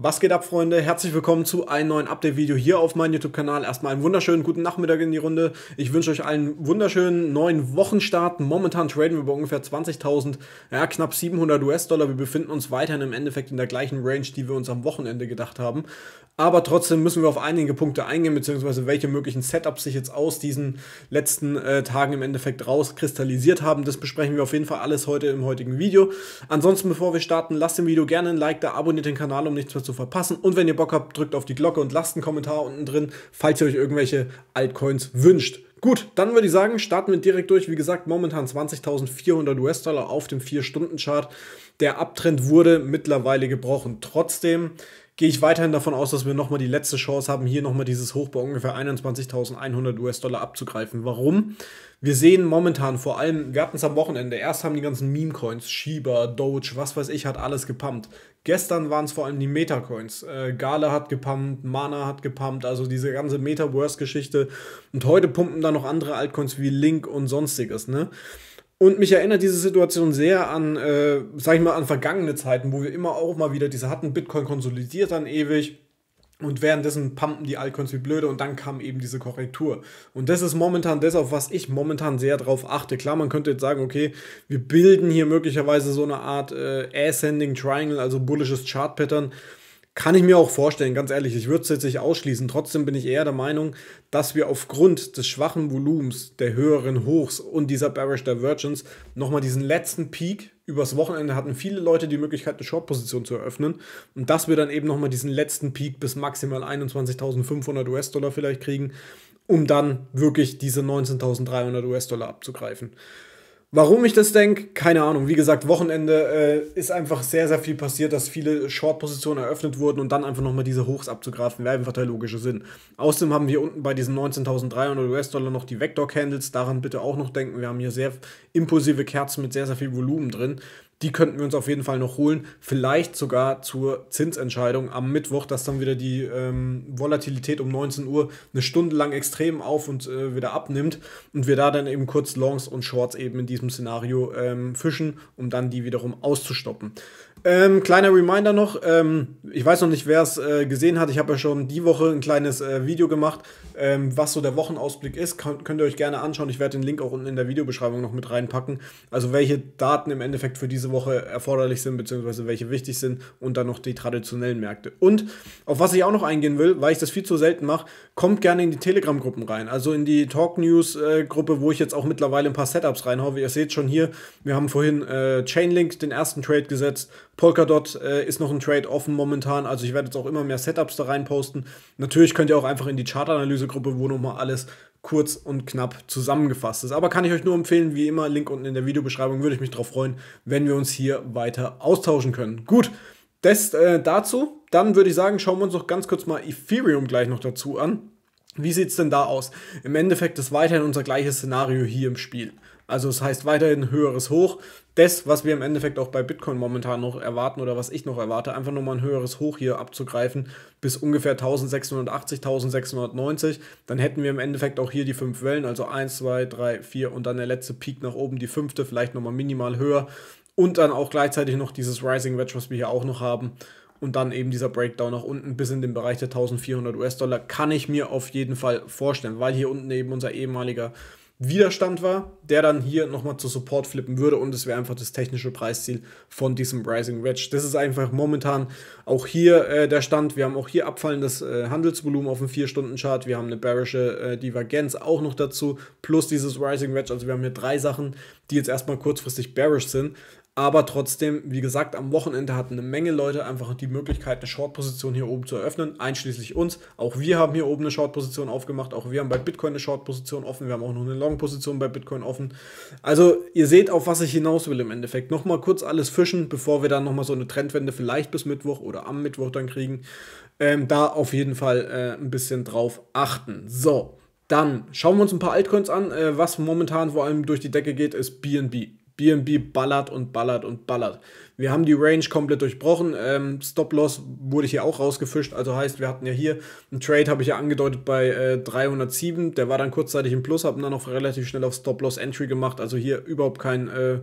Was geht ab, Freunde? Herzlich willkommen zu einem neuen Update-Video hier auf meinem YouTube-Kanal. Erstmal einen wunderschönen guten Nachmittag in die Runde. Ich wünsche euch allen wunderschönen neuen Wochenstart. Momentan traden wir bei ungefähr 20.000, ja, knapp 700 US-Dollar. Wir befinden uns weiterhin im Endeffekt in der gleichen Range, die wir uns am Wochenende gedacht haben. Aber trotzdem müssen wir auf einige Punkte eingehen, beziehungsweise welche möglichen Setups sich jetzt aus diesen letzten äh, Tagen im Endeffekt rauskristallisiert haben. Das besprechen wir auf jeden Fall alles heute im heutigen Video. Ansonsten, bevor wir starten, lasst dem Video gerne ein Like da, abonniert den Kanal, um nichts mehr zu verpassen. Und wenn ihr Bock habt, drückt auf die Glocke und lasst einen Kommentar unten drin, falls ihr euch irgendwelche Altcoins wünscht. Gut, dann würde ich sagen, starten wir direkt durch. Wie gesagt, momentan 20.400 US-Dollar auf dem 4-Stunden-Chart. Der Abtrend wurde mittlerweile gebrochen. Trotzdem gehe ich weiterhin davon aus, dass wir nochmal die letzte Chance haben, hier nochmal dieses Hoch bei ungefähr 21.100 US-Dollar abzugreifen. Warum? Wir sehen momentan vor allem, wir hatten es am Wochenende, erst haben die ganzen Meme-Coins, Shiba, Doge, was weiß ich, hat alles gepumpt. Gestern waren es vor allem die Meta-Coins. Äh, Gala hat gepumpt, Mana hat gepumpt, also diese ganze Metaverse-Geschichte. Und heute pumpen da noch andere Altcoins wie Link und sonstiges, ne? Und mich erinnert diese Situation sehr an, äh, sag ich mal, an vergangene Zeiten, wo wir immer auch mal wieder diese hatten, Bitcoin konsolidiert dann ewig. Und währenddessen pumpen die Altcoins wie blöde und dann kam eben diese Korrektur. Und das ist momentan das, auf was ich momentan sehr drauf achte. Klar, man könnte jetzt sagen, okay, wir bilden hier möglicherweise so eine Art äh, Ascending Triangle, also bullisches Chart Pattern. Kann ich mir auch vorstellen, ganz ehrlich, ich würde es jetzt nicht ausschließen. Trotzdem bin ich eher der Meinung, dass wir aufgrund des schwachen Volumens, der höheren Hochs und dieser Bearish Divergence nochmal diesen letzten Peak übers Wochenende hatten viele Leute die Möglichkeit, eine Short-Position zu eröffnen. Und dass wir dann eben nochmal diesen letzten Peak bis maximal 21.500 US-Dollar vielleicht kriegen, um dann wirklich diese 19.300 US-Dollar abzugreifen. Warum ich das denke, keine Ahnung. Wie gesagt, Wochenende äh, ist einfach sehr, sehr viel passiert, dass viele Short-Positionen eröffnet wurden und dann einfach nochmal diese Hochs abzugreifen, wäre einfach der logische Sinn. Außerdem haben wir unten bei diesen 19.300 US-Dollar noch die Vector-Candles. Daran bitte auch noch denken. Wir haben hier sehr impulsive Kerzen mit sehr, sehr viel Volumen drin. Die könnten wir uns auf jeden Fall noch holen. Vielleicht sogar zur Zinsentscheidung am Mittwoch, dass dann wieder die ähm, Volatilität um 19 Uhr eine Stunde lang extrem auf und äh, wieder abnimmt und wir da dann eben kurz Longs und Shorts eben in diesem Szenario ähm, fischen, um dann die wiederum auszustoppen. Ähm, kleiner Reminder noch, ähm, ich weiß noch nicht, wer es äh, gesehen hat. Ich habe ja schon die Woche ein kleines äh, Video gemacht, ähm, was so der Wochenausblick ist. Kann, könnt ihr euch gerne anschauen. Ich werde den Link auch unten in der Videobeschreibung noch mit reinpacken. Also welche Daten im Endeffekt für diese Woche erforderlich sind, beziehungsweise welche wichtig sind und dann noch die traditionellen Märkte. Und auf was ich auch noch eingehen will, weil ich das viel zu selten mache, kommt gerne in die Telegram-Gruppen rein. Also in die Talk News-Gruppe, äh, wo ich jetzt auch mittlerweile ein paar Setups reinhaue. Ihr seht schon hier, wir haben vorhin äh, Chainlink den ersten Trade gesetzt Polkadot äh, ist noch ein Trade offen momentan, also ich werde jetzt auch immer mehr Setups da rein posten. Natürlich könnt ihr auch einfach in die Chartanalyse-Gruppe, wo nochmal alles kurz und knapp zusammengefasst ist. Aber kann ich euch nur empfehlen, wie immer, Link unten in der Videobeschreibung, würde ich mich darauf freuen, wenn wir uns hier weiter austauschen können. Gut, das äh, dazu. Dann würde ich sagen, schauen wir uns noch ganz kurz mal Ethereum gleich noch dazu an. Wie sieht es denn da aus? Im Endeffekt ist weiterhin unser gleiches Szenario hier im Spiel. Also es das heißt weiterhin höheres Hoch. Das, was wir im Endeffekt auch bei Bitcoin momentan noch erwarten oder was ich noch erwarte, einfach nochmal ein höheres Hoch hier abzugreifen bis ungefähr 1680, 1690. Dann hätten wir im Endeffekt auch hier die fünf Wellen, also 1, 2, 3, 4 und dann der letzte Peak nach oben, die fünfte, vielleicht nochmal minimal höher. Und dann auch gleichzeitig noch dieses Rising Wedge, was wir hier auch noch haben und dann eben dieser Breakdown nach unten bis in den Bereich der 1400 US-Dollar kann ich mir auf jeden Fall vorstellen, weil hier unten eben unser ehemaliger Widerstand war, der dann hier nochmal zu Support flippen würde und es wäre einfach das technische Preisziel von diesem Rising Wedge. Das ist einfach momentan auch hier äh, der Stand. Wir haben auch hier abfallendes äh, Handelsvolumen auf dem 4-Stunden-Chart. Wir haben eine bearische äh, Divergenz auch noch dazu, plus dieses Rising Wedge. Also wir haben hier drei Sachen, die jetzt erstmal kurzfristig bearish sind. Aber trotzdem, wie gesagt, am Wochenende hatten eine Menge Leute einfach die Möglichkeit, eine Short-Position hier oben zu eröffnen, einschließlich uns. Auch wir haben hier oben eine Short-Position aufgemacht. Auch wir haben bei Bitcoin eine Short-Position offen. Wir haben auch noch eine Long-Position bei Bitcoin offen. Also, ihr seht, auf was ich hinaus will im Endeffekt. Nochmal kurz alles fischen, bevor wir dann nochmal so eine Trendwende vielleicht bis Mittwoch oder am Mittwoch dann kriegen. Ähm, da auf jeden Fall äh, ein bisschen drauf achten. So, dann schauen wir uns ein paar Altcoins an. Äh, was momentan vor allem durch die Decke geht, ist BNB. BNB ballert und ballert und ballert. Wir haben die Range komplett durchbrochen. Ähm, Stop-Loss wurde hier auch rausgefischt. Also heißt, wir hatten ja hier einen Trade, habe ich ja angedeutet, bei äh, 307. Der war dann kurzzeitig im Plus, haben dann auch relativ schnell auf Stop-Loss-Entry gemacht. Also hier überhaupt kein äh,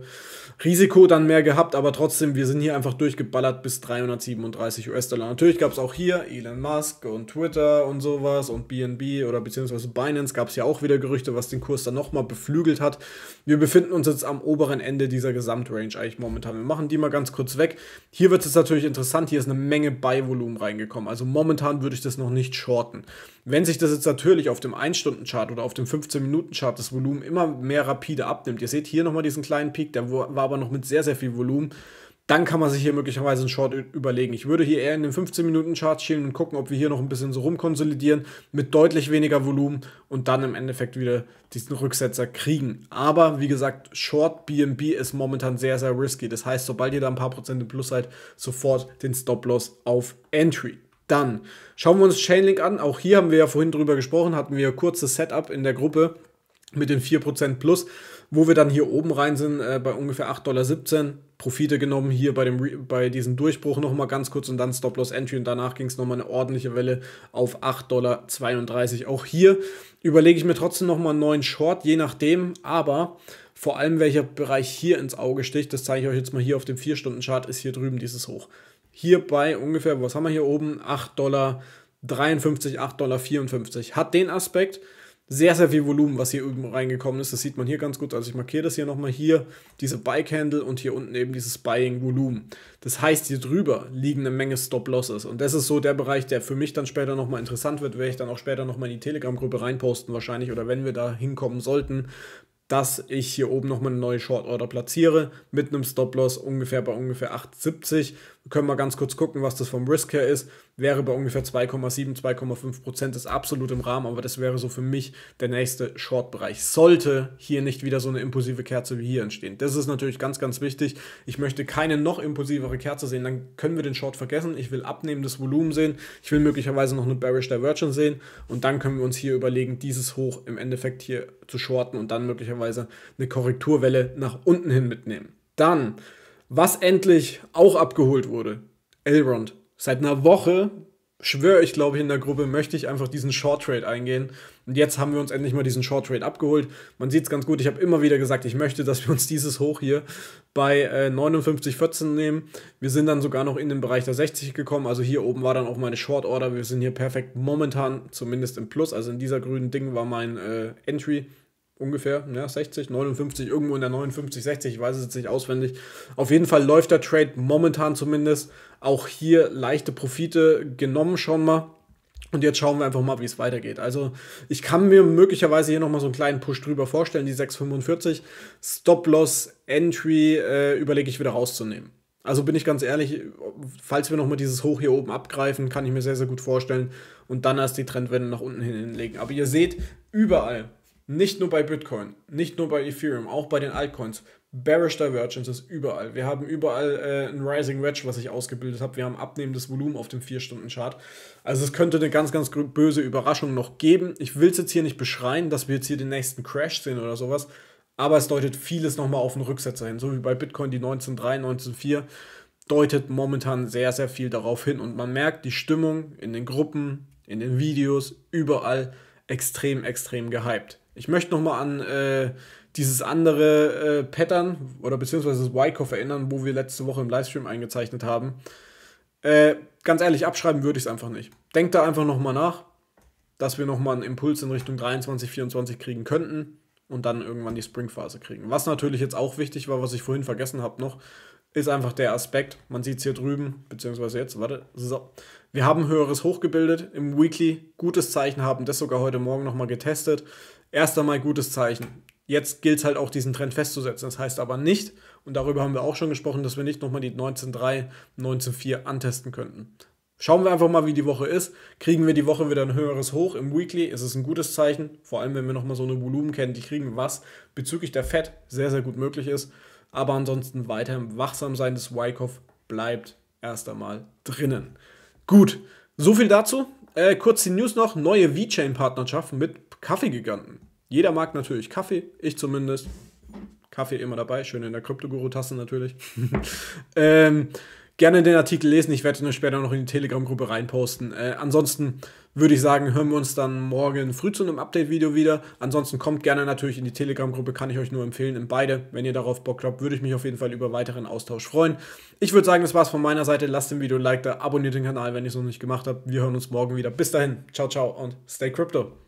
Risiko dann mehr gehabt. Aber trotzdem, wir sind hier einfach durchgeballert bis 337 US-Dollar. Natürlich gab es auch hier Elon Musk und Twitter und sowas und BNB oder beziehungsweise Binance gab es ja auch wieder Gerüchte, was den Kurs dann nochmal beflügelt hat. Wir befinden uns jetzt am oberen Ende dieser Gesamtrange eigentlich momentan. Wir machen die mal ganz kurz weg. Hier wird es natürlich interessant, hier ist eine Menge Beivolumen reingekommen. Also momentan würde ich das noch nicht shorten. Wenn sich das jetzt natürlich auf dem 1-Stunden-Chart oder auf dem 15-Minuten-Chart das Volumen immer mehr rapide abnimmt, ihr seht hier nochmal diesen kleinen Peak, der war aber noch mit sehr, sehr viel Volumen dann kann man sich hier möglicherweise einen Short überlegen. Ich würde hier eher in den 15-Minuten-Chart schielen und gucken, ob wir hier noch ein bisschen so rumkonsolidieren mit deutlich weniger Volumen und dann im Endeffekt wieder diesen Rücksetzer kriegen. Aber wie gesagt, Short BNB ist momentan sehr, sehr risky. Das heißt, sobald ihr da ein paar Prozent im Plus seid, sofort den Stop-Loss auf Entry. Dann schauen wir uns Chainlink an. Auch hier haben wir ja vorhin drüber gesprochen, hatten wir kurzes Setup in der Gruppe mit den 4% plus, wo wir dann hier oben rein sind äh, bei ungefähr 8,17 Dollar. Profite genommen hier bei, dem, bei diesem Durchbruch nochmal ganz kurz und dann Stop-Loss Entry und danach ging es nochmal eine ordentliche Welle auf 8,32 Dollar. Auch hier überlege ich mir trotzdem nochmal einen neuen Short, je nachdem, aber vor allem welcher Bereich hier ins Auge sticht, das zeige ich euch jetzt mal hier auf dem 4-Stunden-Chart, ist hier drüben dieses Hoch. Hier bei ungefähr, was haben wir hier oben? 8,53 Dollar, 8,54 Dollar. Hat den Aspekt, sehr, sehr viel Volumen, was hier oben reingekommen ist. Das sieht man hier ganz gut. Also ich markiere das hier nochmal hier, diese Buy-Candle und hier unten eben dieses Buying-Volumen. Das heißt, hier drüber liegen eine Menge Stop-Losses. Und das ist so der Bereich, der für mich dann später nochmal interessant wird. Werde ich dann auch später nochmal in die Telegram-Gruppe reinposten wahrscheinlich. Oder wenn wir da hinkommen sollten, dass ich hier oben nochmal eine neue Short Order platziere mit einem Stop-Loss ungefähr bei ungefähr 8,70. Wir können mal ganz kurz gucken, was das vom Risk her ist. Wäre bei ungefähr 2,7, 2,5 Prozent, ist absolut im Rahmen, aber das wäre so für mich der nächste Short-Bereich. Sollte hier nicht wieder so eine impulsive Kerze wie hier entstehen. Das ist natürlich ganz, ganz wichtig. Ich möchte keine noch impulsivere Kerze sehen, dann können wir den Short vergessen. Ich will abnehmendes Volumen sehen. Ich will möglicherweise noch eine Bearish Divergence sehen und dann können wir uns hier überlegen, dieses Hoch im Endeffekt hier zu shorten und dann möglicherweise eine Korrekturwelle nach unten hin mitnehmen. Dann, was endlich auch abgeholt wurde, Elrond. Seit einer Woche, schwöre ich glaube ich in der Gruppe, möchte ich einfach diesen Short Trade eingehen. Und jetzt haben wir uns endlich mal diesen Short Trade abgeholt. Man sieht es ganz gut. Ich habe immer wieder gesagt, ich möchte, dass wir uns dieses Hoch hier bei äh, 59,14 nehmen. Wir sind dann sogar noch in den Bereich der 60 gekommen. Also hier oben war dann auch meine Short Order. Wir sind hier perfekt momentan zumindest im Plus. Also in dieser grünen Ding war mein äh, Entry ungefähr, ja, 60, 59, irgendwo in der 59, 60, ich weiß es jetzt nicht auswendig. Auf jeden Fall läuft der Trade momentan zumindest. Auch hier leichte Profite genommen schon mal. Und jetzt schauen wir einfach mal, wie es weitergeht. Also ich kann mir möglicherweise hier nochmal so einen kleinen Push drüber vorstellen, die 645. Stop-Loss, Entry äh, überlege ich wieder rauszunehmen. Also bin ich ganz ehrlich, falls wir nochmal dieses Hoch hier oben abgreifen, kann ich mir sehr, sehr gut vorstellen und dann erst die Trendwende nach unten hin hinlegen. Aber ihr seht, überall, nicht nur bei Bitcoin, nicht nur bei Ethereum, auch bei den Altcoins. Bearish Divergence ist überall. Wir haben überall äh, ein Rising Wedge, was ich ausgebildet habe. Wir haben abnehmendes Volumen auf dem 4-Stunden-Chart. Also es könnte eine ganz, ganz böse Überraschung noch geben. Ich will es jetzt hier nicht beschreien, dass wir jetzt hier den nächsten Crash sehen oder sowas. Aber es deutet vieles nochmal auf einen Rücksetzer hin. So wie bei Bitcoin die 19.3, 19.4 deutet momentan sehr, sehr viel darauf hin. Und man merkt die Stimmung in den Gruppen, in den Videos, überall extrem, extrem gehypt. Ich möchte nochmal an äh, dieses andere äh, Pattern oder beziehungsweise das Wyckoff erinnern, wo wir letzte Woche im Livestream eingezeichnet haben. Äh, ganz ehrlich, abschreiben würde ich es einfach nicht. Denkt da einfach nochmal nach, dass wir nochmal einen Impuls in Richtung 23, 24 kriegen könnten und dann irgendwann die Springphase kriegen. Was natürlich jetzt auch wichtig war, was ich vorhin vergessen habe noch, ist einfach der Aspekt, man sieht es hier drüben, beziehungsweise jetzt, warte, so. Wir haben höheres Hoch gebildet im Weekly, gutes Zeichen, haben das sogar heute Morgen nochmal getestet. Erst einmal gutes Zeichen. Jetzt gilt es halt auch, diesen Trend festzusetzen. Das heißt aber nicht, und darüber haben wir auch schon gesprochen, dass wir nicht nochmal die 19.3, 19.4 antesten könnten. Schauen wir einfach mal, wie die Woche ist. Kriegen wir die Woche wieder ein höheres Hoch im Weekly, ist es ein gutes Zeichen. Vor allem, wenn wir nochmal so eine Volumen kennen, die kriegen, was bezüglich der Fed sehr, sehr gut möglich ist. Aber ansonsten weiter im Wachsamsein des Wyckoff bleibt erst einmal drinnen. Gut, so viel dazu. Äh, kurz die News noch: neue VeChain-Partnerschaft mit Kaffeegiganten. Jeder mag natürlich Kaffee, ich zumindest. Kaffee immer dabei, schön in der Krypto-Guru-Tasse natürlich. ähm, gerne den Artikel lesen. Ich werde ihn später noch in die Telegram-Gruppe reinposten. Äh, ansonsten würde ich sagen, hören wir uns dann morgen früh zu einem Update-Video wieder. Ansonsten kommt gerne natürlich in die Telegram-Gruppe, kann ich euch nur empfehlen, in beide. Wenn ihr darauf Bock habt, würde ich mich auf jeden Fall über weiteren Austausch freuen. Ich würde sagen, das war's von meiner Seite. Lasst dem Video ein Like da, abonniert den Kanal, wenn ihr es noch nicht gemacht habt. Wir hören uns morgen wieder. Bis dahin, ciao, ciao und stay crypto.